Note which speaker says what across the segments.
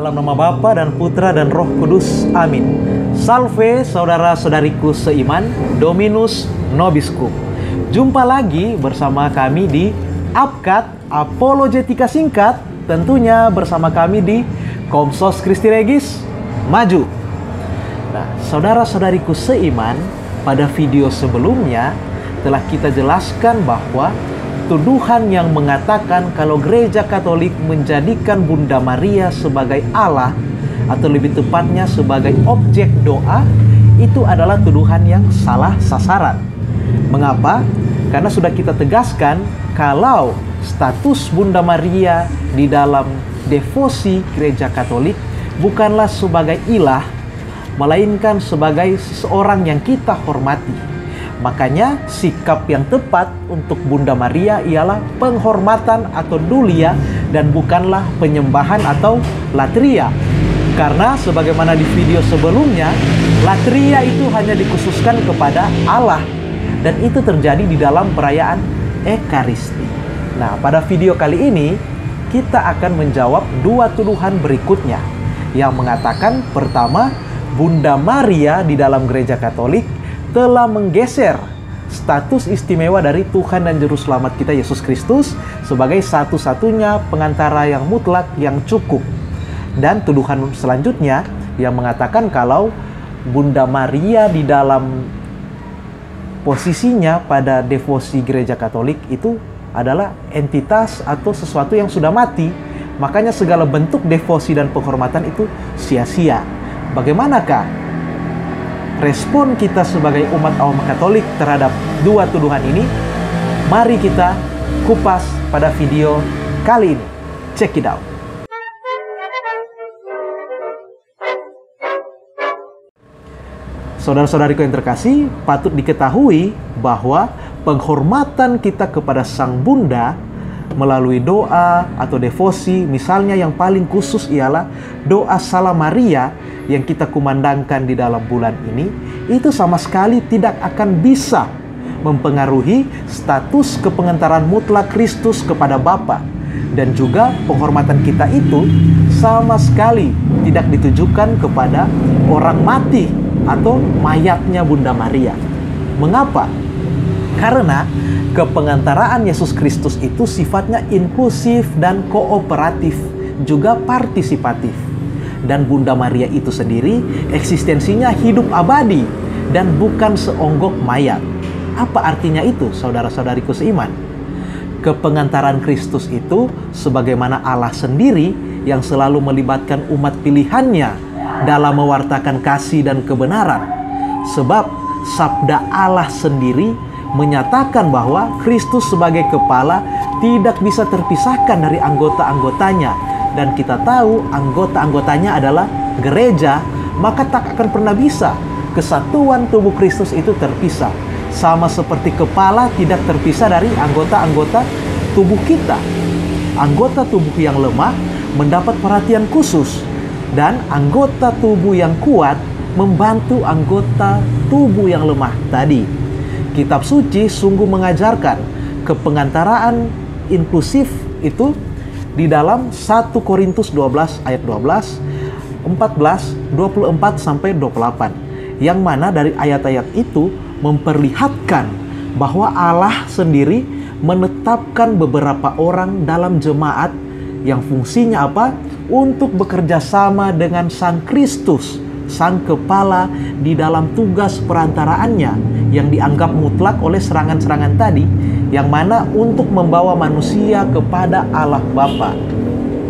Speaker 1: Dalam nama Bapa dan Putra dan Roh Kudus. Amin. Salve saudara-saudariku seiman, Dominus Nobiscum. Jumpa lagi bersama kami di Apkat Apologetika Singkat, tentunya bersama kami di Komsos Kristi Regis Maju. Nah, saudara-saudariku seiman, pada video sebelumnya telah kita jelaskan bahwa tuduhan yang mengatakan kalau gereja Katolik menjadikan Bunda Maria sebagai Allah atau lebih tepatnya sebagai objek doa itu adalah tuduhan yang salah sasaran. Mengapa? Karena sudah kita tegaskan kalau status Bunda Maria di dalam devosi gereja Katolik bukanlah sebagai ilah melainkan sebagai seseorang yang kita hormati Makanya sikap yang tepat untuk Bunda Maria ialah penghormatan atau dulia dan bukanlah penyembahan atau latria. Karena sebagaimana di video sebelumnya, latria itu hanya dikhususkan kepada Allah dan itu terjadi di dalam perayaan Ekaristi. Nah, pada video kali ini kita akan menjawab dua tuduhan berikutnya yang mengatakan pertama, Bunda Maria di dalam gereja Katolik telah menggeser status istimewa dari Tuhan dan Juru Selamat kita Yesus Kristus sebagai satu-satunya pengantara yang mutlak yang cukup. Dan tuduhan selanjutnya yang mengatakan kalau Bunda Maria di dalam posisinya pada devosi gereja Katolik itu adalah entitas atau sesuatu yang sudah mati. Makanya segala bentuk devosi dan penghormatan itu sia-sia. Bagaimanakah respon kita sebagai umat awam Katolik terhadap dua tuduhan ini, mari kita kupas pada video kali ini. Check it out. Saudara-saudariku yang terkasih, patut diketahui bahwa penghormatan kita kepada Sang Bunda melalui doa atau devosi, misalnya yang paling khusus ialah doa Salam Maria yang kita kumandangkan di dalam bulan ini, itu sama sekali tidak akan bisa mempengaruhi status kepengentaran mutlak Kristus kepada Bapa dan juga penghormatan kita itu sama sekali tidak ditujukan kepada orang mati atau mayatnya Bunda Maria. Mengapa? Karena kepengantaraan Yesus Kristus itu sifatnya inklusif dan kooperatif, juga partisipatif. Dan Bunda Maria itu sendiri eksistensinya hidup abadi dan bukan seonggok mayat. Apa artinya itu, saudara-saudariku seiman? Kepengantaran Kristus itu sebagaimana Allah sendiri yang selalu melibatkan umat pilihannya dalam mewartakan kasih dan kebenaran. Sebab sabda Allah sendiri menyatakan bahwa Kristus sebagai kepala tidak bisa terpisahkan dari anggota-anggotanya dan kita tahu anggota-anggotanya adalah gereja, maka tak akan pernah bisa kesatuan tubuh Kristus itu terpisah. Sama seperti kepala tidak terpisah dari anggota-anggota tubuh kita. Anggota tubuh yang lemah mendapat perhatian khusus dan anggota tubuh yang kuat membantu anggota tubuh yang lemah tadi kitab suci sungguh mengajarkan kepengantaraan inklusif itu di dalam 1 Korintus 12 ayat 12, 14, 24 sampai 28. Yang mana dari ayat-ayat itu memperlihatkan bahwa Allah sendiri menetapkan beberapa orang dalam jemaat yang fungsinya apa? Untuk bekerja sama dengan Sang Kristus sang kepala di dalam tugas perantaraannya yang dianggap mutlak oleh serangan-serangan tadi yang mana untuk membawa manusia kepada Allah Bapa.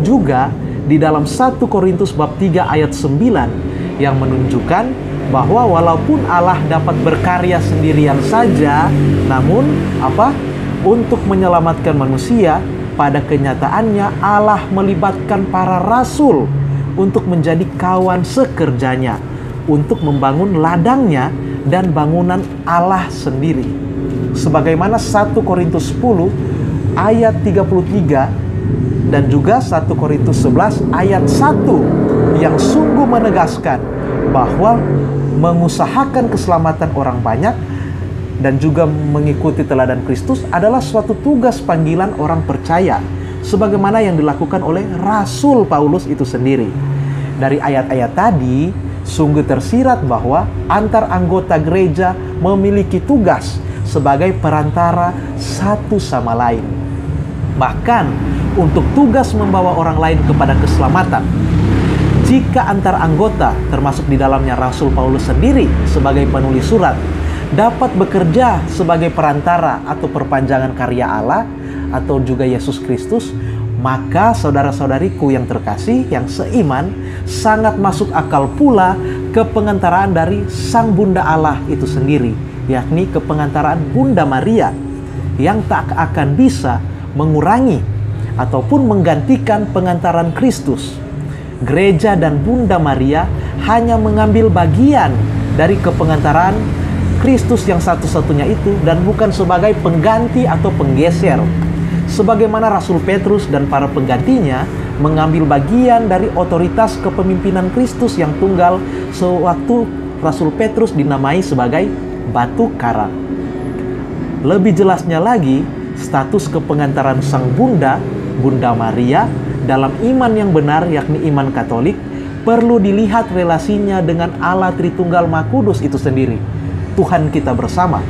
Speaker 1: Juga di dalam 1 Korintus bab 3 ayat 9 yang menunjukkan bahwa walaupun Allah dapat berkarya sendirian saja namun apa? Untuk menyelamatkan manusia pada kenyataannya Allah melibatkan para rasul untuk menjadi kawan sekerjanya, untuk membangun ladangnya dan bangunan Allah sendiri. Sebagaimana 1 Korintus 10 ayat 33 dan juga 1 Korintus 11 ayat 1 yang sungguh menegaskan bahwa mengusahakan keselamatan orang banyak dan juga mengikuti teladan Kristus adalah suatu tugas panggilan orang percaya sebagaimana yang dilakukan oleh Rasul Paulus itu sendiri. Dari ayat-ayat tadi, sungguh tersirat bahwa antar anggota gereja memiliki tugas sebagai perantara satu sama lain. Bahkan untuk tugas membawa orang lain kepada keselamatan. Jika antar anggota, termasuk di dalamnya Rasul Paulus sendiri sebagai penulis surat, dapat bekerja sebagai perantara atau perpanjangan karya Allah atau juga Yesus Kristus, maka saudara-saudariku yang terkasih, yang seiman, sangat masuk akal pula ke pengantaraan dari Sang Bunda Allah itu sendiri, yakni ke pengantaraan Bunda Maria, yang tak akan bisa mengurangi ataupun menggantikan pengantaran Kristus. Gereja dan Bunda Maria hanya mengambil bagian dari kepengantaran Kristus yang satu-satunya itu dan bukan sebagai pengganti atau penggeser. Sebagaimana Rasul Petrus dan para penggantinya mengambil bagian dari otoritas kepemimpinan Kristus yang tunggal sewaktu Rasul Petrus dinamai sebagai batu karang. Lebih jelasnya lagi, status kepengantaran Sang Bunda, Bunda Maria, dalam iman yang benar yakni iman Katolik, perlu dilihat relasinya dengan Allah Tritunggal Maha Kudus itu sendiri Tuhan kita bersama.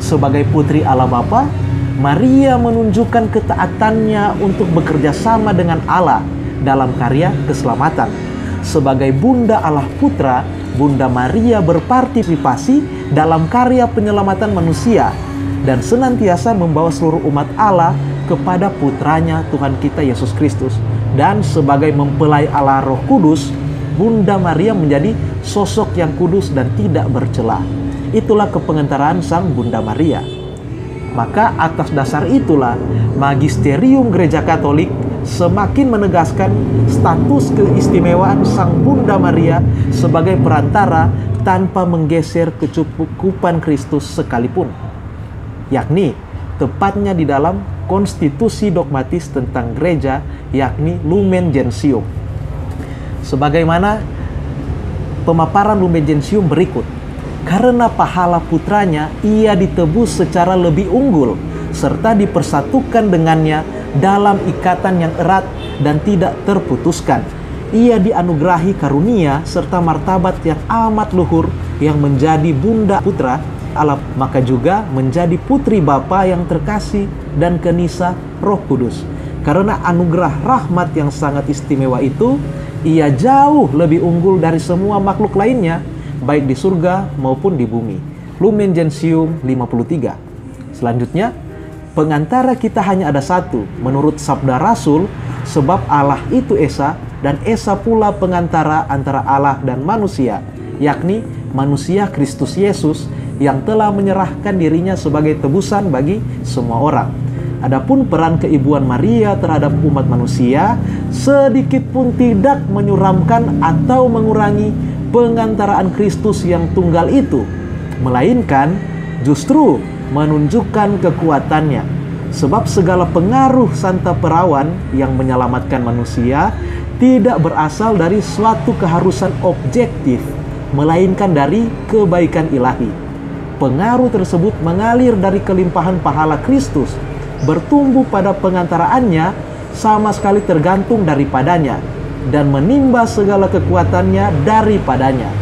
Speaker 1: Sebagai putri Allah Bapa, Maria menunjukkan ketaatannya untuk bekerja sama dengan Allah dalam karya keselamatan. Sebagai Bunda Allah Putra, Bunda Maria berpartisipasi dalam karya penyelamatan manusia dan senantiasa membawa seluruh umat Allah kepada putranya Tuhan kita Yesus Kristus. Dan sebagai mempelai Allah Roh Kudus, Bunda Maria menjadi sosok yang kudus dan tidak bercela. Itulah kepengantaran Sang Bunda Maria. Maka atas dasar itulah magisterium gereja Katolik semakin menegaskan status keistimewaan Sang Bunda Maria sebagai perantara tanpa menggeser kecukupan Kristus sekalipun. Yakni tepatnya di dalam konstitusi dogmatis tentang gereja yakni Lumen Gentium. Sebagaimana pemaparan Lumen Gentium berikut karena pahala putranya ia ditebus secara lebih unggul serta dipersatukan dengannya dalam ikatan yang erat dan tidak terputuskan. Ia dianugerahi karunia serta martabat yang amat luhur yang menjadi bunda putra Allah maka juga menjadi putri Bapa yang terkasih dan kenisa Roh Kudus. Karena anugerah rahmat yang sangat istimewa itu, ia jauh lebih unggul dari semua makhluk lainnya baik di surga maupun di bumi. Lumen Gentium 53. Selanjutnya, pengantara kita hanya ada satu, menurut sabda Rasul, sebab Allah itu Esa, dan Esa pula pengantara antara Allah dan manusia, yakni manusia Kristus Yesus yang telah menyerahkan dirinya sebagai tebusan bagi semua orang. Adapun peran keibuan Maria terhadap umat manusia sedikit pun tidak menyuramkan atau mengurangi pengantaraan Kristus yang tunggal itu, melainkan justru menunjukkan kekuatannya. Sebab segala pengaruh Santa Perawan yang menyelamatkan manusia tidak berasal dari suatu keharusan objektif, melainkan dari kebaikan ilahi. Pengaruh tersebut mengalir dari kelimpahan pahala Kristus, bertumbuh pada pengantaraannya sama sekali tergantung daripadanya dan menimba segala kekuatannya daripadanya.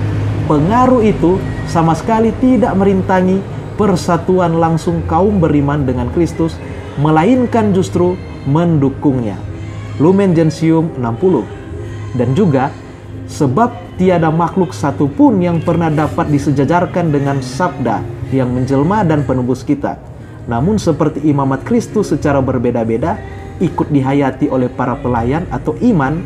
Speaker 1: Pengaruh itu sama sekali tidak merintangi persatuan langsung kaum beriman dengan Kristus, melainkan justru mendukungnya. Lumen Gentium 60. Dan juga sebab tiada makhluk satupun yang pernah dapat disejajarkan dengan sabda yang menjelma dan penebus kita. Namun seperti imamat Kristus secara berbeda-beda ikut dihayati oleh para pelayan atau iman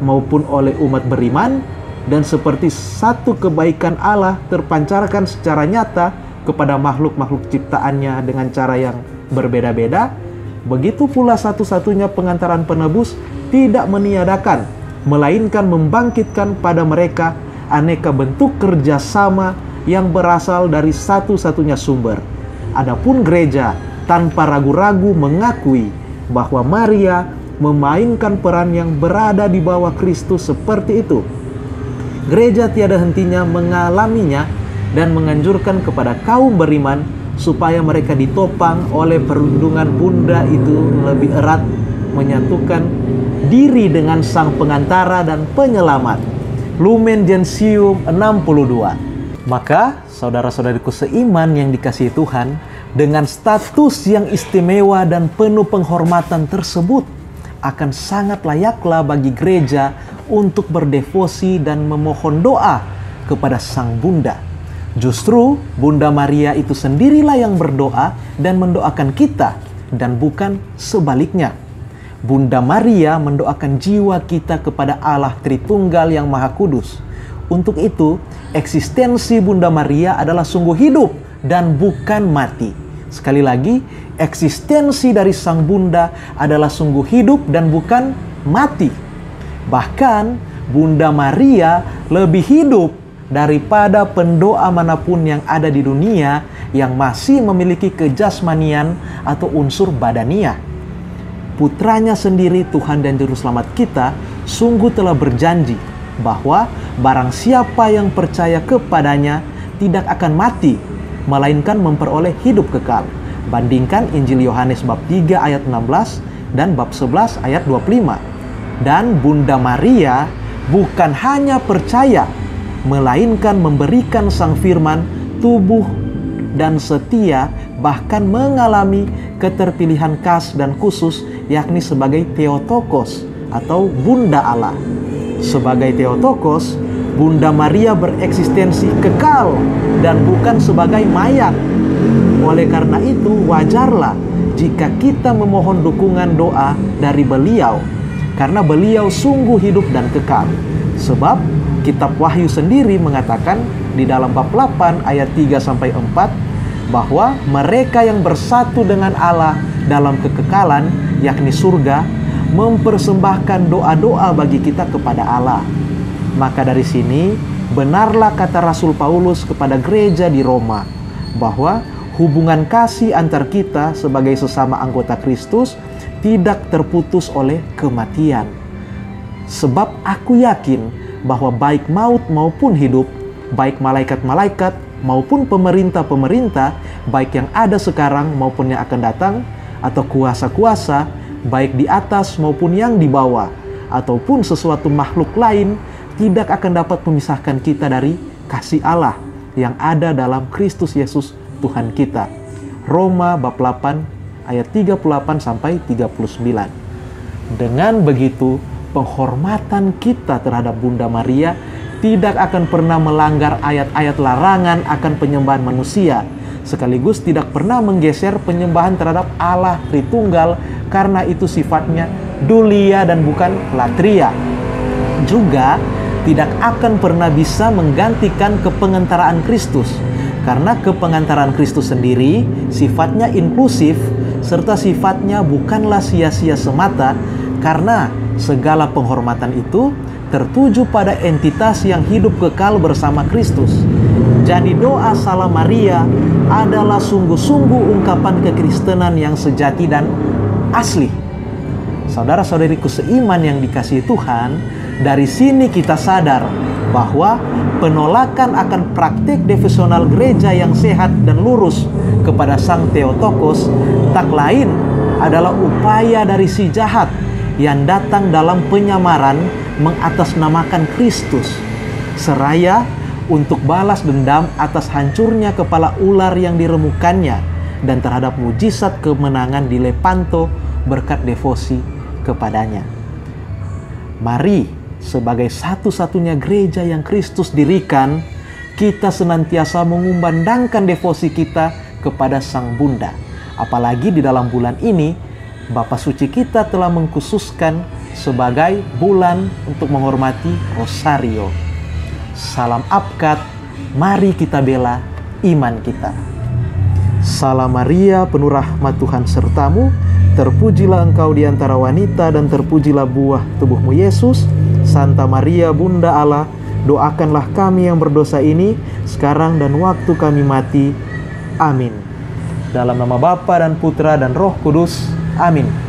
Speaker 1: maupun oleh umat beriman dan seperti satu kebaikan Allah terpancarkan secara nyata kepada makhluk-makhluk ciptaannya dengan cara yang berbeda-beda, begitu pula satu-satunya pengantaran penebus tidak meniadakan, melainkan membangkitkan pada mereka aneka bentuk kerjasama yang berasal dari satu-satunya sumber. Adapun gereja tanpa ragu-ragu mengakui bahwa Maria memainkan peran yang berada di bawah Kristus seperti itu. Gereja tiada hentinya mengalaminya dan menganjurkan kepada kaum beriman supaya mereka ditopang oleh perlindungan bunda itu lebih erat menyatukan diri dengan sang pengantara dan penyelamat. Lumen Gentium 62. Maka, saudara-saudariku seiman yang dikasihi Tuhan, dengan status yang istimewa dan penuh penghormatan tersebut, akan sangat layaklah bagi gereja untuk berdevosi dan memohon doa kepada Sang Bunda. Justru Bunda Maria itu sendirilah yang berdoa dan mendoakan kita dan bukan sebaliknya. Bunda Maria mendoakan jiwa kita kepada Allah Tritunggal yang Maha Kudus. Untuk itu, eksistensi Bunda Maria adalah sungguh hidup dan bukan mati. Sekali lagi, eksistensi dari Sang Bunda adalah sungguh hidup dan bukan mati. Bahkan, Bunda Maria lebih hidup daripada pendoa mana pun yang ada di dunia yang masih memiliki kejasmanian atau unsur badania putranya sendiri Tuhan dan Juru Selamat kita sungguh telah berjanji bahwa barang siapa yang percaya kepadanya tidak akan mati, melainkan memperoleh hidup kekal. Bandingkan Injil Yohanes bab 3 ayat 16 dan bab 11 ayat 25. Dan Bunda Maria bukan hanya percaya, melainkan memberikan sang firman tubuh dan setia bahkan mengalami keterpilihan khas dan khusus yakni sebagai Theotokos atau Bunda Allah. Sebagai Theotokos, Bunda Maria bereksistensi kekal dan bukan sebagai mayat. Oleh karena itu, wajarlah jika kita memohon dukungan doa dari beliau karena beliau sungguh hidup dan kekal. Sebab kitab Wahyu sendiri mengatakan di dalam bab 8 ayat 3 sampai 4 bahwa mereka yang bersatu dengan Allah dalam kekekalan, yakni surga, mempersembahkan doa-doa bagi kita kepada Allah. Maka dari sini, benarlah kata Rasul Paulus kepada gereja di Roma bahwa hubungan kasih antar kita sebagai sesama anggota Kristus tidak terputus oleh kematian. Sebab aku yakin bahwa baik maut maupun hidup, baik malaikat-malaikat maupun pemerintah-pemerintah, baik yang ada sekarang maupun yang akan datang, atau kuasa-kuasa, baik di atas maupun yang di bawah, ataupun sesuatu makhluk lain, tidak akan dapat memisahkan kita dari kasih Allah yang ada dalam Kristus Yesus Tuhan kita. Roma bab 8 ayat 38 sampai 39. Dengan begitu, penghormatan kita terhadap Bunda Maria tidak akan pernah melanggar ayat-ayat larangan akan penyembahan manusia, sekaligus tidak pernah menggeser penyembahan terhadap Allah Tritunggal karena itu sifatnya dulia dan bukan latria. Juga tidak akan pernah bisa menggantikan kepengantaraan Kristus karena kepengantaraan Kristus sendiri sifatnya inklusif serta sifatnya bukanlah sia-sia semata karena segala penghormatan itu tertuju pada entitas yang hidup kekal bersama Kristus. Jadi doa salam Maria adalah sungguh-sungguh ungkapan kekristenan yang sejati dan asli. Saudara-saudariku seiman yang dikasihi Tuhan, dari sini kita sadar bahwa penolakan akan praktik devosional gereja yang sehat dan lurus kepada Sang Theotokos tak lain adalah upaya dari si jahat yang datang dalam penyamaran mengatasnamakan Kristus seraya untuk balas dendam atas hancurnya kepala ular yang diremukannya dan terhadap mujizat kemenangan di Lepanto berkat devosi kepadanya. Mari sebagai satu-satunya gereja yang Kristus dirikan, kita senantiasa mengumandangkan devosi kita kepada Sang Bunda. Apalagi di dalam bulan ini, Bapak Suci kita telah mengkhususkan sebagai bulan untuk menghormati Rosario. Salam Abkat, mari kita bela iman kita. Salam Maria, penuh rahmat Tuhan sertamu, terpujilah engkau di antara wanita dan terpujilah buah tubuhmu Yesus. Santa Maria, Bunda Allah, doakanlah kami yang berdosa ini sekarang dan waktu kami mati. Amin. Dalam nama Bapa dan Putra dan Roh Kudus. Amin.